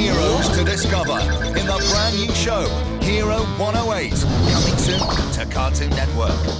heroes to discover in the brand new show, Hero 108, coming soon to Cartoon Network.